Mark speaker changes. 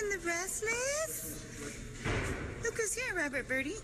Speaker 1: and the Restless. Look who's here, Robert Birdie.